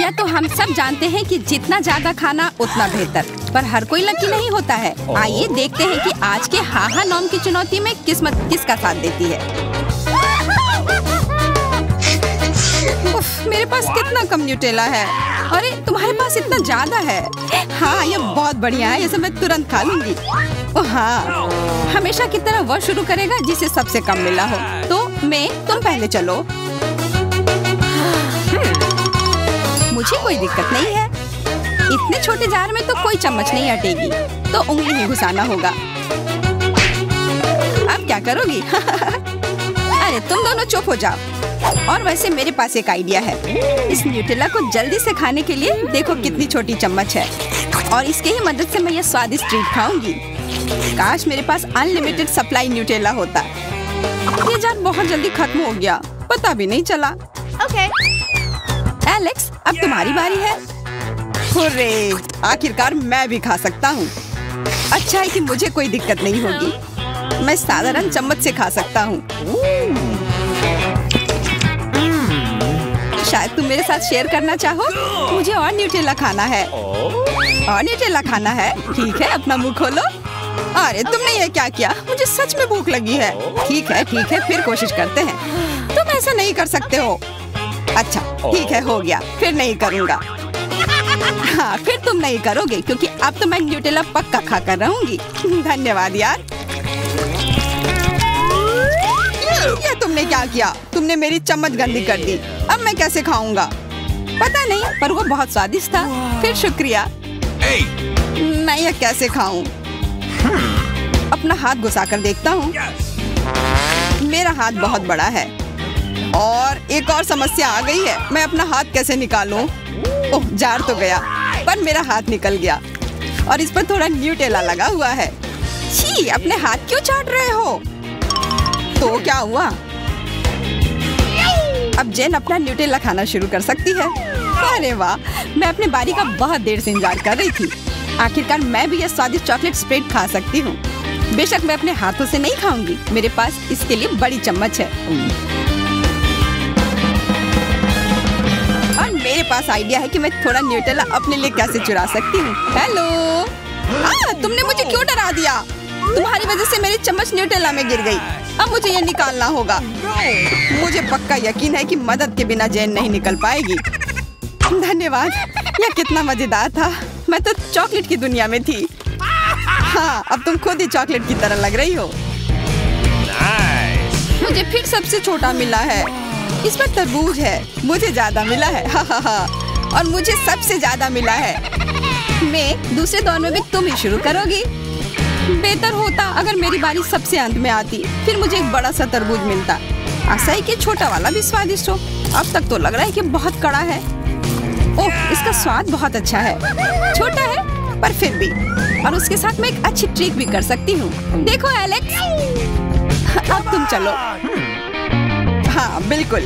या तो हम सब जानते हैं कि जितना ज़्यादा खाना उतना बेहतर। पर हर कोई लकी नहीं होता है। आइए देखते हैं कि आज के हाहा नॉम की चुनौती में किस्मत किसका साथ देती है। उफ, मेरे पास कितना कम न्यूटेला है। अरे तुम्हारे पास इतना ज़्यादा है। हाँ ये बहुत बढ़िया है ये सब मैं तुरंत खा लूँगी। ओ हाँ हमेशा की तरह वह शुरू करेगा जिसे सबसे कम मिला हो। तो मैं तुम पहले चलो। मुझे कोई दिक्कत नहीं है। इतने छोटे जार में तो कोई चम्मच नहीं हटेगी तो उंगली ही घुसाना होगा। अब क्या करोगी? अरे, तुम दोनों चुप हो जाओ। और वैसे मेरे पास एक आइडिया है। इस न्यूटेला को जल्दी से खाने के लिए देखो कितनी छोटी चम्मच है। और इसके ही मदद से मैं ये स्वादिष्ट ट्रीट खाऊँगी। काश मेरे पास अनलिमिटेड सप्लाई न्यूटेला होता। ये जार बहुत जल्दी खत्म हो गया। पता भी नहीं चला। Okay. एलेक्स अब तुम्हारी बारी है। हुर्रे आखिरकार मैं भी खा सकता हूँ। अच्छा है कि मुझे कोई दिक्कत नहीं होगी। मैं साधारण चम्मच से खा सकता हूँ। शायद तुम मेरे साथ शेयर करना चाहो? मुझे और न्यूटेला खाना है। और न्यूटेला खाना है? ठीक है अपना मुँह खोलो। अरे तुमने ये क्या किया? मुझे सच में भूख लगी है। ठीक है ठीक है फिर कोशिश करते हैं। तुम ऐसा नहीं कर सकते हो। अच्छा ठीक है हो गया। फिर नहीं करूँगा। हाँ फिर तुम नहीं करोगे क्योंकि अब तो मैं न्यूटेला पक्का खा कर रहूँगी। धन्यवाद यार। ये तुमने क्या किया? तुमने मेरी चम्मच गंदी कर दी। अब मैं कैसे खाऊँगा? पता नहीं पर वो बहुत स्वादिष्ट था। फिर शुक्रिया। मैं ये कैसे खाऊं? अपना हाथ घुसा कर देखता हूँ। मेरा हाथ बहुत बड़ा है। और एक और समस्या आ गई है। मैं अपना हाथ कैसे निकालूं? ओह, जार तो गया, पर मेरा हाथ निकल गया। और इस पर थोड़ा न्यूटेला लगा हुआ है। छी, अपने हाथ क्यों चाट रहे हो? तो क्या हुआ? अब जेन अपना न्यूटेला खाना शुरू कर सकती है। अरे वाह, मैं अपने बारी का बहुत देर से इंतज़ार कर रही थी। आखिरकार मैं भी यह स्वादिष्ट चॉकलेट स्प्रेड खा सकती हूँ। बेशक मैं अपने हाथों से नहीं खाऊँगी, मेरे पास इसके लिए बड़ी चम्मच है। पास आइडिया है कि मैं थोड़ा न्यूटेला अपने लिए कैसे चुरा सकती हूँ। हेलो? आ, तुमने मुझे क्यों डरा दिया? तुम्हारी वजह से मेरी चम्मच न्यूटेला में गिर गई। अब मुझे ये निकालना होगा। मुझे पक्का यकीन है कि मदद के बिना जैन नहीं निकल पाएगी। धन्यवाद। यह कितना मज़ेदार था। मैं तो चॉकलेट की दुनिया में थी। हाँ अब तुम खुद ही चॉकलेट की तरह लग रही हो। मुझे फिर सबसे छोटा मिला है। इस पर तरबूज है। मुझे ज़्यादा मिला है। हा हा हा। और मुझे सबसे ज़्यादा मिला है। मैं दूसरे दौर में भी तुम ही शुरू करोगी। बेहतर होता अगर मेरी बारी सबसे अंत में आती। फिर मुझे एक बड़ा सा तरबूज मिलता। ऐसा ही कि छोटा वाला भी स्वादिष्ट हो। अब तक तो लग रहा है कि बहुत कड़ा है। ओह, इसका स्वाद बहुत अच्छा है। छोटा है, पर फिर भी। और उसके साथ मैं एक अच्छी ट्रिक भी कर सकती हूँ। देखो, एलेक्स। अब तुम चलो। हाँ बिल्कुल।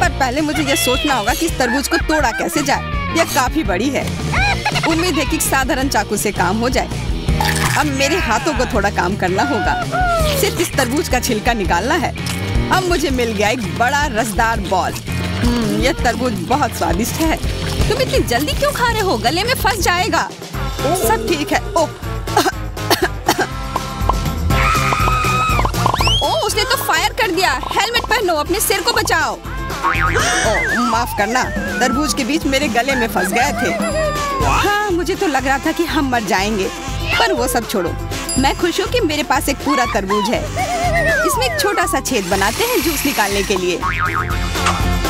पर पहले मुझे ये सोचना होगा कि इस तरबूज को तोड़ा कैसे जाए। यह काफ़ी बड़ी है। उम्मीद है कि साधारण चाकू से काम हो जाए। अब मेरे हाथों को थोड़ा काम करना होगा। सिर्फ़ इस तरबूज का छिलका निकालना है। अब मुझे मिल गया एक बड़ा रसदार बॉल। हम्म, यह तरबूज बहुत स्वादिष्ट है। तुम इतनी जल्दी क्यों खा रहे हो? गले में फंस जाएगा। सब ठीक है। ओह हेलमेट पहनो, अपने सिर को बचाओ। ओ माफ़ करना, तरबूज के बीच मेरे गले में फंस गए थे। हाँ मुझे तो लग रहा था कि हम मर जाएँगे, पर वो सब छोड़ो। मैं खुश हूँ कि मेरे पास एक पूरा तरबूज है। इसमें एक छोटा सा छेद बनाते हैं जूस निकालने के लिए।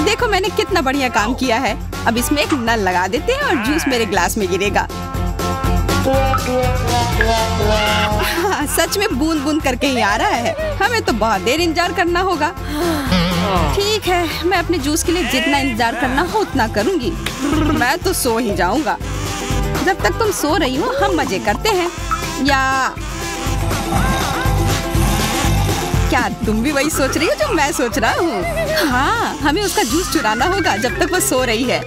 देखो, मैंने कितना बढ़िया काम किया है। अब इसमें एक नल लगा देते हैं और जूस मेरे ग्लास में गिरेगा। सच में बूंद बूंद करके ही आ रहा है। हमें तो बहुत देर इंतज़ार करना होगा। ठीक है, मैं अपने जूस के लिए जितना इंतज़ार करना हो उतना करूँगी। मैं तो सो ही जाऊँगा। जब तक तुम सो रही हो, हम मज़े करते हैं। या क्या तुम भी वही सोच रही हो जो मैं सोच रहा हूँ? हाँ हमें उसका जूस चुराना होगा जब तक वो सो रही है।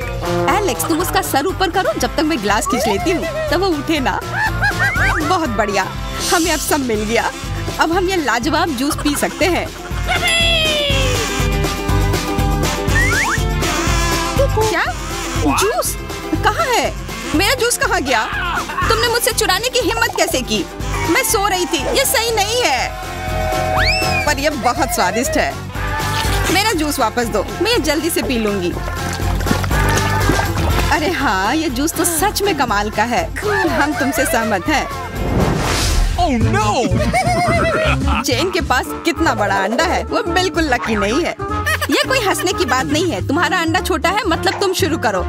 एलेक्स, तुम उसका सर ऊपर करो जब तक मैं ग्लास खींच लेती हूँ, तब वो उठे ना। बहुत बढ़िया, हमें अब सब मिल गया। अब हम ये लाजवाब जूस पी सकते हैं। क्या? जूस? कहाँ है? मेरा जूस कहाँ गया? तुमने मुझसे चुराने की हिम्मत कैसे की? मैं सो रही थी, ये सही नहीं है। पर ये बहुत स्वादिष्ट है। मेरा जूस वापस दो। मैं ये जल्दी से पी लूँगी। अरे हाँ ये जूस तो सच में कमाल का है। हम तुमसे सहमत हैं। Oh no! चेन के पास कितना बड़ा अंडा है वो बिल्कुल लकी नहीं है। ये कोई हंसने की बात नहीं है। तुम्हारा अंडा छोटा है मतलब तुम शुरू करो।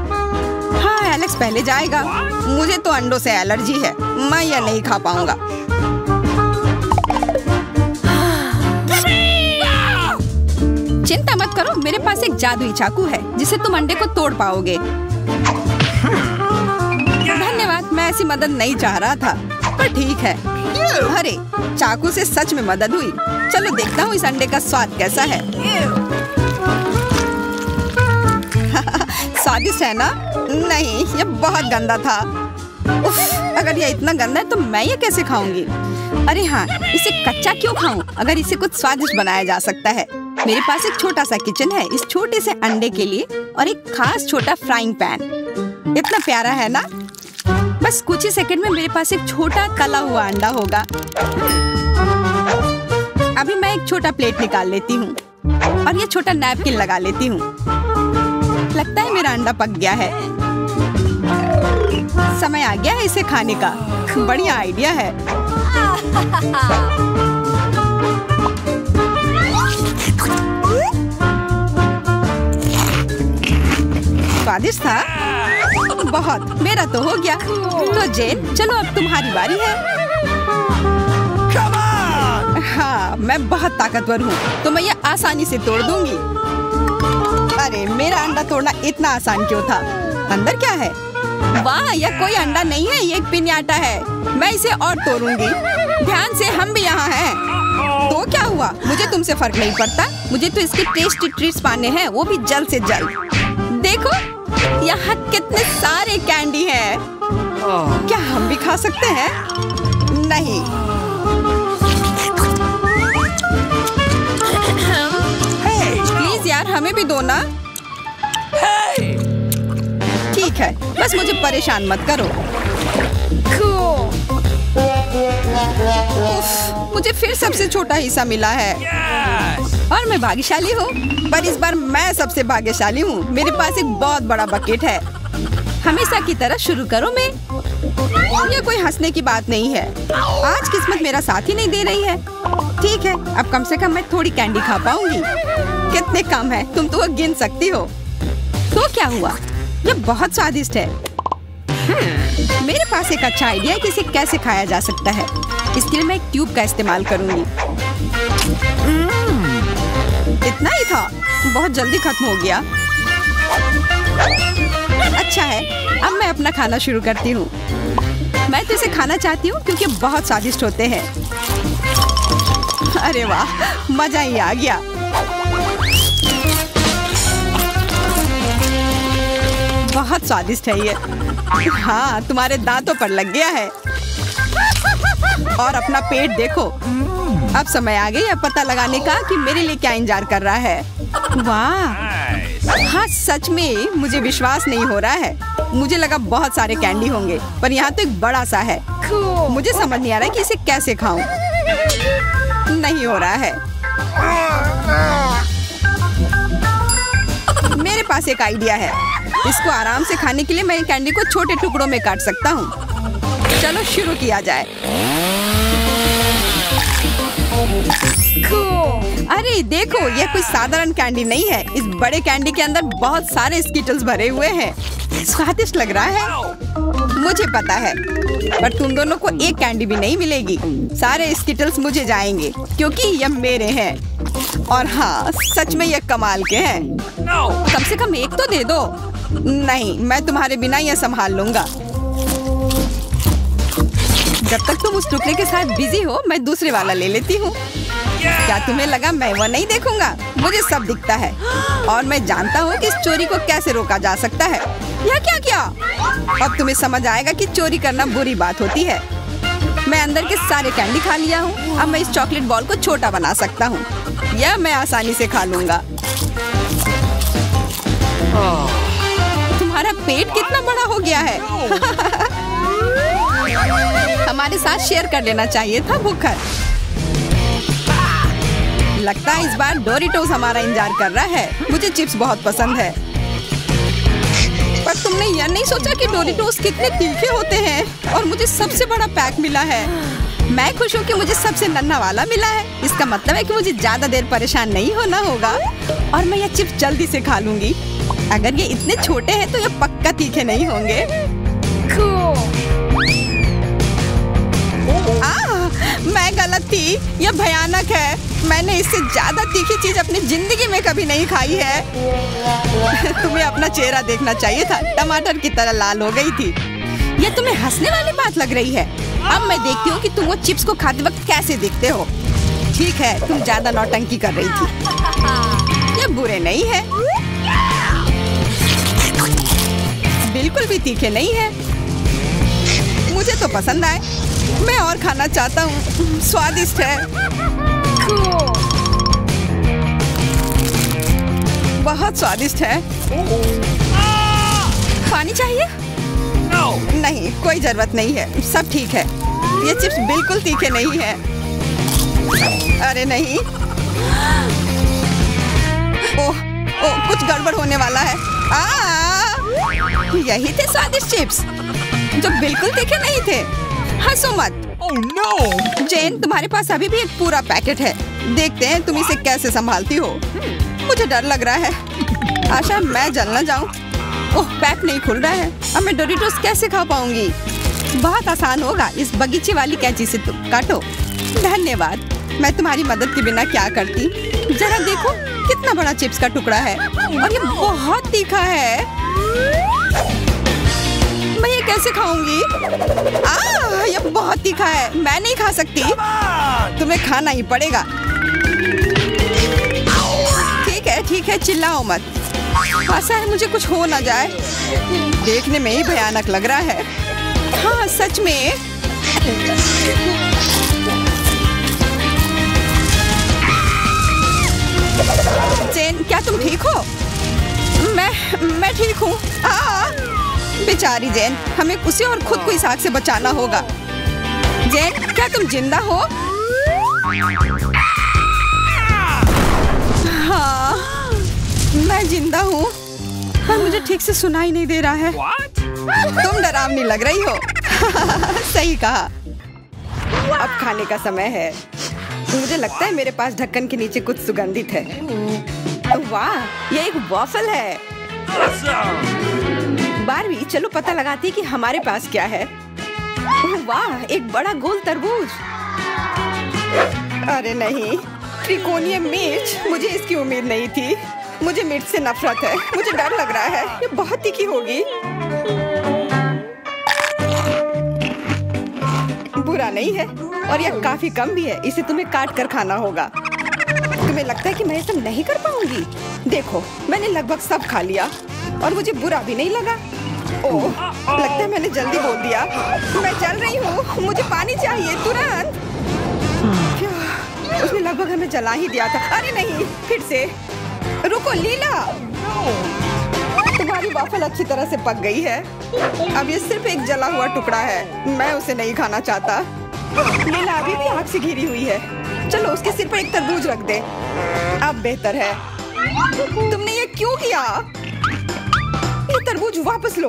हाँ एलेक्स पहले जाएगा। मुझे तो अंडों से एलर्जी है। मैं ये नहीं खा पाऊँगा। चिंता मत करो मेरे पास एक जादुई चाकू है जिसे तुम अंडे को तोड़ पाओगे। धन्यवाद मैं ऐसी मदद नहीं चाह रहा था पर ठीक है। अरे चाकू से सच में मदद हुई। चलो देखता हूँ इस अंडे का स्वाद कैसा है। स्वादिष्ट है ना? नहीं ये बहुत गंदा था। उफ, अगर ये इतना गंदा है तो मैं ये कैसे खाऊँगी? अरे हाँ इसे कच्चा क्यों खाऊं? अगर इसे कुछ स्वादिष्ट बनाया जा सकता है। मेरे पास एक छोटा सा किचन है, इस छोटे से अंडे के लिए और एक खास छोटा फ्राइंग पैन इतना प्यारा है ना? बस कुछ ही सेकंड में मेरे पास एक छोटा तला हुआ अंडा होगा। अभी मैं एक छोटा प्लेट निकाल लेती हूँ और ये छोटा नैपकिन लगा लेती हूँ। लगता है मेरा अंडा पक गया है। समय आ गया है इसे खाने का। बढ़िया आइडिया है। स्वादिष्ट था। बहुत। मेरा तो हो गया। तो जेन चलो अब तुम्हारी बारी है। हाँ मैं बहुत ताकतवर हूँ। तो मैं ये आसानी से तोड़ दूँगी। अरे मेरा अंडा तोड़ना इतना आसान क्यों था? अंदर क्या है? वाह यह कोई अंडा नहीं है ये एक पिन्याटा है। मैं इसे और तोड़ूँगी। ध्यान से हम भी यहाँ हैं। तो क्या हुआ? मुझे तुमसे फ़र्क नहीं पड़ता। मुझे तो इसके टेस्टी ट्रीट्स पाने हैं वो भी जल्द से जल्द। देखो यहाँ कितने सारे कैंडी हैं क्या हम भी खा सकते हैं नहीं Hey! प्लीज़ यार हमें भी दो ना Hey! ठीक है बस मुझे परेशान मत करो उफ, मुझे फिर सबसे छोटा हिस्सा मिला है Yes! और मैं भाग्यशाली हूँ। पर इस बार मैं सबसे भाग्यशाली हूँ। मेरे पास एक बहुत बड़ा बकेट है। हमेशा की तरह शुरू करो मैं। ये कोई हंसने की बात नहीं है। आज किस्मत मेरा साथ ही नहीं दे रही है। ठीक है, अब कम से कम मैं थोड़ी कैंडी खा पाऊँगी। कितने कम है, तुम तो गिन सकती हो। तो क्या हुआ? ये बहुत स्वादिष्ट है। मेरे पास एक अच्छा आइडिया है कि इसे कैसे खाया जा सकता है। इसके लिए मैं ट्यूब का इस्तेमाल करूँगी। ही था बहुत जल्दी खत्म हो गया। अच्छा है, अब मैं अपना खाना शुरू करती हूँ। मैं तो इसे खाना चाहती हूँ क्योंकि बहुत स्वादिष्ट होते हैं। अरे वाह, मज़ा ही आ गया। बहुत स्वादिष्ट है ये। हाँ तुम्हारे दांतों पर लग गया है। और अपना पेट देखो। अब समय आ गया पता लगाने का कि मेरे लिए क्या इंतज़ार कर रहा है। वाह। Nice! हाँ सच में मुझे विश्वास नहीं हो रहा है। मुझे लगा बहुत सारे कैंडी होंगे पर यहाँ तो एक बड़ा सा है। मुझे समझ नहीं आ रहा है कि इसे कैसे खाऊं। नहीं हो रहा है। मेरे पास एक आइडिया है। इसको आराम से खाने के लिए मैं कैंडी को छोटे टुकड़ों में काट सकता हूँ। चलो शुरू किया जाए। अरे देखो यह कोई साधारण कैंडी नहीं है। इस बड़े कैंडी के अंदर बहुत सारे स्कीटल्स भरे हुए हैं। स्वादिष्ट लग रहा है। मुझे पता है। पर तुम दोनों को एक कैंडी भी नहीं मिलेगी। सारे स्कीटल्स मुझे जाएँगे क्योंकि ये मेरे हैं। और हाँ सच में ये कमाल के हैं। कम से कम एक तो दे दो। नहीं मैं तुम्हारे बिना यह संभाल लूँगा। जब तक तुम उस टुकड़े के साथ बिज़ी हो मैं दूसरे वाला ले लेती हूँ। क्या तुम्हें लगा मैं वो नहीं देखूँगा? मुझे सब दिखता है। और मैं जानता हूँ कि इस चोरी को कैसे रोका जा सकता है। यह क्या किया? अब तुम्हें समझ आएगा कि चोरी करना बुरी बात होती है। मैं अंदर के सारे कैंडी खा लिया हूँ। अब मैं इस चॉकलेट बॉल को छोटा बना सकता हूँ। यह मैं आसानी से खा लूँगा। तुम्हारा पेट कितना बड़ा हो गया है। हमारे साथ शेयर कर लेना चाहिए था, भूखर। लगता है इस बार डोरिटोस हमारा इंतज़ार कर रहा है। मुझे चिप्स बहुत पसंद है। पर तुमने यह नहीं सोचा कि डोरिटोस कितने तीखे होते हैं? और मुझे सबसे बड़ा पैक मिला है। मैं खुश हूँ कि मुझे सबसे नन्हा वाला मिला है। इसका मतलब है कि मुझे ज़्यादा देर परेशान नहीं होना होगा। और मैं यह चिप्स जल्दी से खा लूँगी। अगर ये इतने छोटे हैं तो ये पक्का तीखे नहीं होंगे। आ, मैं गलत थी? यह भयानक है। मैंने इससे ज़्यादा तीखी चीज़ अपनी ज़िंदगी में कभी नहीं खाई है। तुम्हें अपना चेहरा देखना चाहिए था। टमाटर की तरह लाल हो गई थी। यह तुम्हें हंसने वाली बात लग रही है। अब मैं देखती हूँ कि तुम वो चिप्स को खाते वक्त कैसे देखते हो। ठीक है, तुम ज़्यादा नौटंकी कर रही थी। ये बुरे नहीं है। बिल्कुल भी तीखे नहीं है। मुझे तो पसंद आए। मैं और खाना चाहता हूँ। स्वादिष्ट है। बहुत स्वादिष्ट है। पानी चाहिए? नहीं, कोई ज़रूरत नहीं है। सब ठीक है। ये चिप्स बिल्कुल तीखे नहीं है। अरे नहीं। ओह ओह, कुछ गड़बड़ होने वाला है। आ, यही थे स्वादिष्ट चिप्स, जो बिल्कुल तीखे नहीं थे। हंसो मत। Oh no! जेन तुम्हारे पास अभी भी एक पूरा पैकेट है। देखते हैं तुम इसे कैसे संभालती हो। मुझे डर लग रहा है। आशा मैं जल न जाऊँ। ओह पैक नहीं खुल रहा है। अब मैं डोरिटोस कैसे खा पाऊँगी? बहुत आसान होगा। इस बगीचे वाली कैंची से तुम काटो। धन्यवाद। मैं तुम्हारी मदद के बिना क्या करती? जरा देखो कितना बड़ा चिप्स का टुकड़ा है। और ये बहुत तीखा है। मैं ये कैसे खाऊँगी? आ, ये बहुत तीखा है। मैं नहीं खा सकती। तुम्हें खाना ही पड़ेगा। ठीक है ठीक है चिल्लाओ मत। ऐसा है मुझे कुछ हो ना जाए। देखने में ही भयानक लग रहा है। हाँ सच में। जेन क्या तुम ठीक हो? मैं मैं ठीक हूँ। बेचारी जैन हमें उसे और खुद को इस आग से बचाना होगा। जैन क्या तुम ज़िंदा हो? हाँ मैं ज़िंदा हूँ। पर मुझे ठीक से सुनाई नहीं दे रहा है। What? तुम डरावनी लग रही हो। सही कहा। अब खाने का समय है। मुझे लगता है मेरे पास ढक्कन के नीचे कुछ सुगंधित है। वाह ये एक वॉफल है। Awesome! बारहवीं चलो पता लगाती कि हमारे पास क्या है। वाह, एक बड़ा गोल तरबूज। अरे नहीं, त्रिकोणीय मिर्च मुझे इसकी उम्मीद नहीं थी। मुझे मिर्च से नफरत है, मुझे डर लग रहा है, ये बहुत तीखी होगी। बुरा नहीं है, और यह काफ़ी कम भी है, इसे तुम्हें काट कर खाना होगा। तुम्हें लगता है कि मैं ये सब नहीं कर पाऊँगी? देखो, मैंने लगभग सब खा लिया, और मुझे बुरा भी नहीं लगा। ओह लगता है मैंने जल्दी बोल दिया। मैं चल रही हूँ। मुझे पानी चाहिए तुरंत। उसने लगभग हमें जला ही दिया था। अरे नहीं फिर से। रुको लीला। तुम्हारी वाफल अच्छी तरह से पक गई है। अब ये सिर्फ़ एक जला हुआ टुकड़ा है। मैं उसे नहीं खाना चाहता। लीला अभी भी आग से घिरी हुई है। चलो उसके सिर पर एक तरबूज रख दे। अब बेहतर है। तुमने ये क्यों किया? ये तरबूज वापस लो।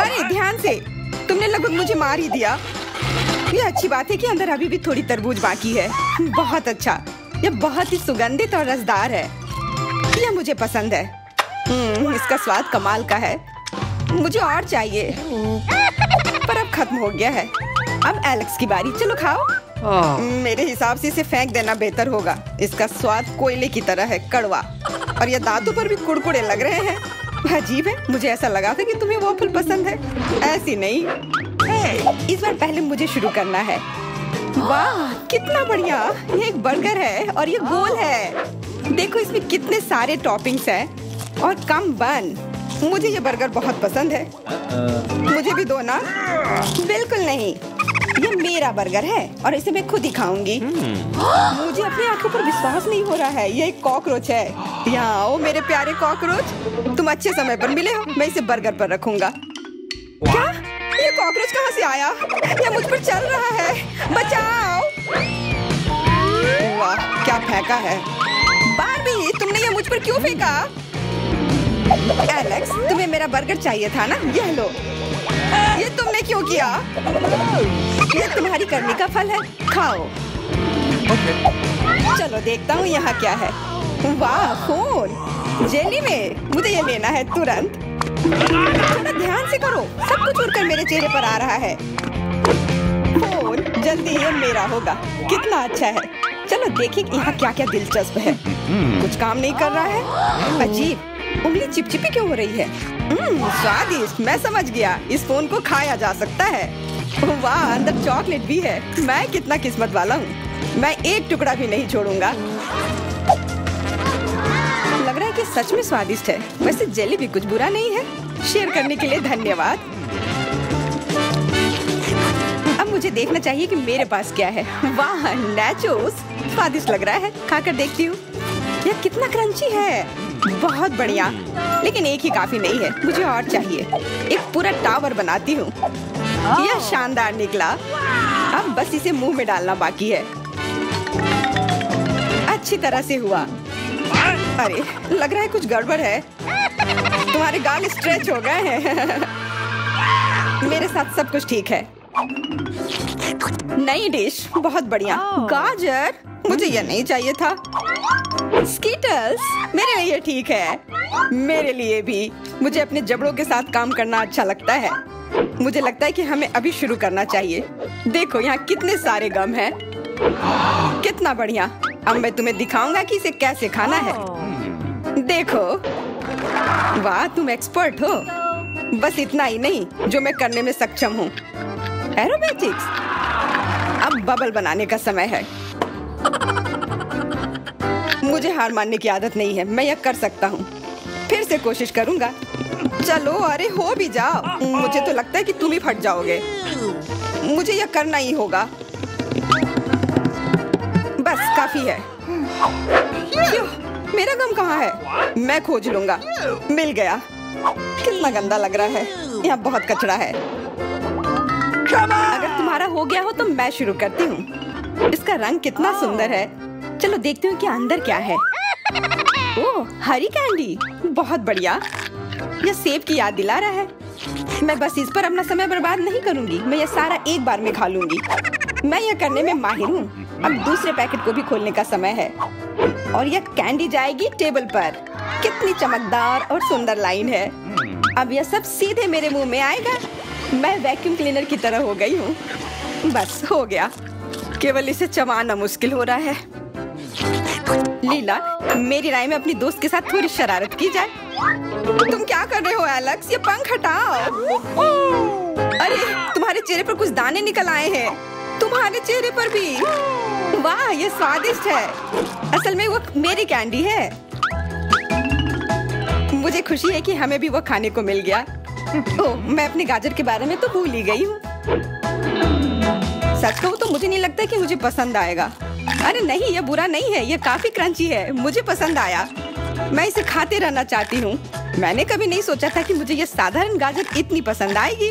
अरे ध्यान से। तुमने लगभग मुझे मार ही दिया। ये अच्छी बात है कि अंदर अभी भी थोड़ी तरबूज बाकी है। बहुत अच्छा। ये बहुत ही सुगंधित और रसदार है। ये मुझे पसंद है। हम्म, इसका स्वाद कमाल का है। मुझे और चाहिए। पर अब खत्म हो गया है। अब एलेक्स की बारी। चलो खाओ। मेरे हिसाब से इसे फेंक देना बेहतर होगा। इसका स्वाद कोयले की तरह है कड़वा। और ये दांतों पर भी कुड़कुड़े लग रहे हैं। अजीब है मुझे ऐसा लगा था कि तुम्हें वॉफल पसंद है। ऐसी नहीं। ए, इस बार पहले मुझे शुरू करना है। वाह कितना बढ़िया। ये एक बर्गर है और ये गोल है। देखो इसमें कितने सारे टॉपिंग्स हैं और कम बन। मुझे ये बर्गर बहुत पसंद है। मुझे भी दो ना? बिल्कुल नहीं। ये मेरा बर्गर है और इसे मैं खुद ही खाऊँगी। मुझे अपनी आँखों पर विश्वास नहीं हो रहा है। ये एक कॉकरोच है। यहाँ आओ मेरे प्यारे कॉकरोच। तुम अच्छे समय पर मिले हो। मैं इसे बर्गर पर रखूँगा। क्या? ये कॉकरोच कहाँ से आया? ये मुझ पर चल रहा है। बचाओ। वाह क्या फेंका है। बारबी तुमने ये मुझ पर क्यों फेंका? एलेक्स तुम्हें मेरा बर्गर चाहिए था ना? यह लो। ये तुमने क्यों किया? ये तुम्हारी करने का फल है। खाओ। चलो, देखता हूँ यहाँ क्या है। वाह फ़ोन जेली में मुझे ये लेना है तुरंत। थोड़ा ध्यान से करो। सब कुछ उड़कर मेरे चेहरे पर आ रहा है। फ़ोन जल्दी ये मेरा होगा। कितना अच्छा है। चलो, देखिए यहाँ क्या क्या दिलचस्प है। कुछ काम नहीं कर रहा है? अजीब। उंगली चिपचिपी क्यों हो रही है? हम्म, स्वादिष्ट। मैं समझ गया। इस फ़ोन को खाया जा सकता है। वाह अंदर चॉकलेट भी है। मैं कितना किस्मत वाला हूँ। मैं एक टुकड़ा भी नहीं छोड़ूँगा। लग रहा है कि सच में स्वादिष्ट है। वैसे जेली भी कुछ बुरा नहीं है। शेयर करने के लिए धन्यवाद। अब मुझे देखना चाहिए कि मेरे पास क्या है। वाह नैचोस स्वादिष्ट लग रहा है। खाकर देखती हूँ। यह कितना क्रंची है। बहुत बढ़िया। लेकिन एक ही काफ़ी नहीं है मुझे और चाहिए। एक पूरा टावर बनाती हूँ। यह शानदार निकला। अब बस इसे मुँह में डालना बाकी है। अच्छी तरह से हुआ। अरे लग रहा है कुछ गड़बड़ है। तुम्हारे गाल स्ट्रेच हो गए हैं। मेरे साथ सब कुछ ठीक है। नई डिश बहुत बढ़िया। गाजर। मुझे यह नहीं चाहिए था। स्कीटल्स मेरे लिए ठीक है। मेरे लिए भी। मुझे अपने जबड़ों के साथ काम करना अच्छा लगता है। मुझे लगता है कि हमें अभी शुरू करना चाहिए। देखो, यहाँ कितने सारे गम हैं। कितना बढ़िया। अब मैं तुम्हें दिखाऊँगा कि इसे कैसे खाना है। देखो। वाह, तुम एक्सपर्ट हो। बस इतना ही नहीं, जो मैं करने में सक्षम हूँ। एरोबेटिक्स अब बबल बनाने का समय है। मुझे हार मानने की आदत नहीं है। मैं यह कर सकता हूँ। फिर से कोशिश करूँगा। चलो, अरे हो भी जाओ। मुझे तो लगता है कि तुम ही फट जाओगे। मुझे यह करना ही होगा। बस, काफ़ी है। मेरा गम कहाँ है? मैं खोज लूँगा। मिल गया। कितना गंदा लग रहा है। यहाँ बहुत कचरा है। अगर तुम्हारा हो गया हो तो मैं शुरू करती हूँ। इसका रंग कितना सुंदर है। चलो देखती हूँ कि अंदर क्या है। ओ, हरी कैंडी बहुत बढ़िया। यह सेब की याद दिला रहा है। मैं बस इस पर अपना समय बर्बाद नहीं करूँगी। मैं यह सारा एक बार में खा लूँगी। मैं यह करने में माहिर हूँ। अब दूसरे पैकेट को भी खोलने का समय है। और यह कैंडी जाएगी टेबल पर। कितनी चमकदार और सुंदर लाइन है। अब यह सब सीधे मेरे मुँह में आएगा। मैं वैक्यूम क्लीनर की तरह हो गई हूँ। बस, हो गया। केवल इसे चबाना मुश्किल हो रहा है। लीला मेरी राय में अपनी दोस्त के साथ थोड़ी शरारत की जाए। तुम क्या कर रहे हो एलेक्स? ये पंख हटाओ। अरे तुम्हारे चेहरे पर कुछ दाने निकल आए हैं। तुम्हारे चेहरे पर भी। वाह ये स्वादिष्ट है। असल में वो मेरी कैंडी है। मुझे खुशी है कि हमें भी वो खाने को मिल गया। ओ, मैं अपने गाजर के बारे में तो भूल ही गई हूँ। सच कहूँ तो मुझे नहीं लगता कि मुझे पसंद आएगा। अरे नहीं, ये बुरा नहीं है, ये काफ़ी क्रंची है, मुझे पसंद आया। मैं इसे खाते रहना चाहती हूँ। मैंने कभी नहीं सोचा था कि मुझे ये साधारण गाजर इतनी पसंद आएगी।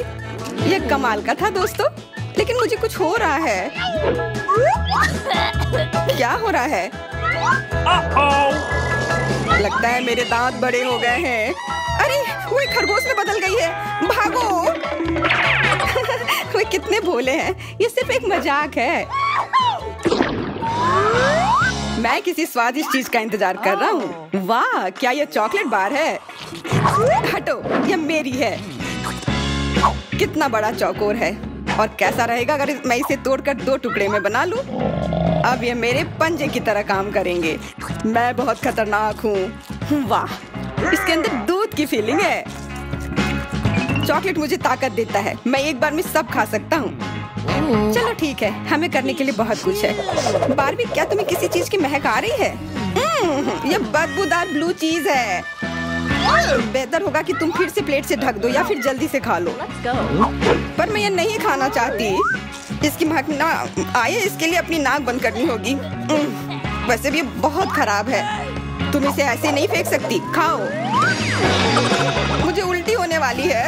ये कमाल का था दोस्तों, लेकिन मुझे कुछ हो रहा है। क्या हो रहा है? लगता है मेरे दांत बड़े हो गए हैं। अरे वो एक खरगोश में बदल गई है। भागो। वे कितने भोले हैं। ये सिर्फ़ एक मज़ाक है। मैं किसी स्वादिष्ट चीज़ का इंतज़ार कर रहा हूँ। वाह, क्या ये चॉकलेट बार है? हटो, ये मेरी है। कितना बड़ा चौकोर है, और कैसा रहेगा अगर मैं इसे तोड़कर दो टुकड़े में बना लूँ? अब ये मेरे पंजे की तरह काम करेंगे। मैं बहुत खतरनाक हूँ। वाह, इसके अंदर दूध की फीलिंग है। चॉकलेट मुझे ताकत देता है। मैं एक बार में सब खा सकता हूँ। चलो ठीक है हमें करने के लिए बहुत कुछ है। बारबी क्या तुम्हें किसी चीज़ की महक आ रही है? हम्म, ये बदबूदार ब्लू चीज़ है। बेहतर होगा कि तुम फिर से प्लेट से ढक दो या फिर जल्दी से खा लो। पर मैं ये नहीं खाना चाहती। इसकी महक ना आए इसके लिए अपनी नाक बंद करनी होगी। वैसे भी बहुत खराब है। तुम इसे ऐसे नहीं फेंक सकती। खाओ। होने वाली है।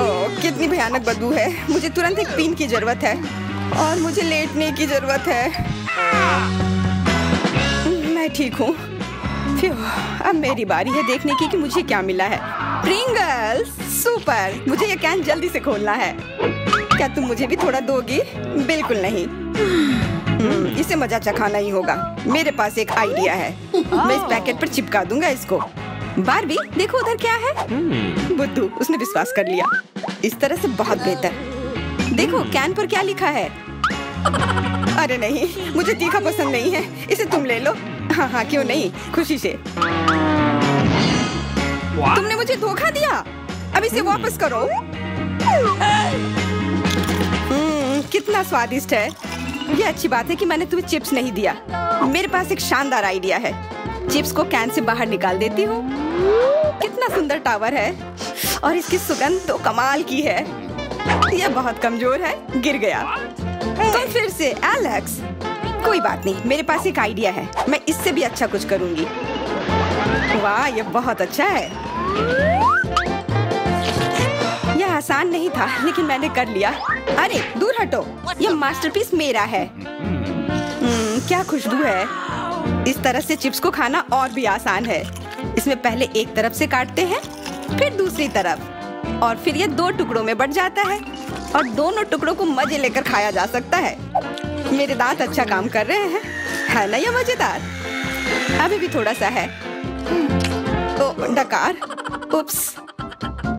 ओह, कितनी भयानक बदबू है। मुझे तुरंत एक पिन की ज़रूरत है। और मुझे लेटने की ज़रूरत है। मैं ठीक हूँ। अब मेरी बारी है देखने की कि मुझे क्या मिला है। प्रिंगल्स सुपर मुझे ये कैन जल्दी से खोलना है। क्या तुम मुझे भी थोड़ा दोगी? बिल्कुल नहीं। हम्म, इसे मज़ा चखाना ही होगा। मेरे पास एक आइडिया है। मैं इस पैकेट पर चिपका दूँगा इसको। बारबी देखो उधर क्या है। बुद्धू उसने विश्वास कर लिया। इस तरह से बहुत बेहतर। देखो कैन पर क्या लिखा है। अरे नहीं मुझे तीखा पसंद नहीं है। इसे तुम ले लो। हाँ हाँ क्यों नहीं? खुशी से। What? तुमने मुझे धोखा दिया। अब इसे वापस करो। हम्म, कितना स्वादिष्ट है। ये अच्छी बात है कि मैंने तुम्हें चिप्स नहीं दिया। मेरे पास एक शानदार आइडिया है। चिप्स को कैन से बाहर निकाल देती हूँ। कितना सुंदर टावर है और इसकी सुगंध तो कमाल की है। यह बहुत कमज़ोर है गिर गया। तो फिर से एलेक्स। कोई बात नहीं मेरे पास एक आइडिया है। मैं इससे भी अच्छा कुछ करूँगी। वाह ये बहुत अच्छा है। यह आसान नहीं था लेकिन मैंने कर लिया। अरे दूर हटो। यह मास्टरपीस मेरा है। हम्म, क्या खुशबू है। इस तरह से चिप्स को खाना और भी आसान है। इसमें पहले एक तरफ़ से काटते हैं, फिर दूसरी तरफ़। और फिर ये दो टुकड़ों में बढ़ जाता है और दोनों टुकड़ों को मज़े लेकर खाया जा सकता है। मेरे दांत अच्छा काम कर रहे हैं, है ना ये मज़ेदार? अभी भी थोड़ा सा है। ओ, डकार। उप्स।